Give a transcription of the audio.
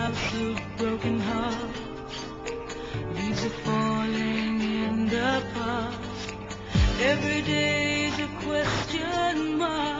absolute broken heart. Leaves are falling in the past. Every day is a question mark.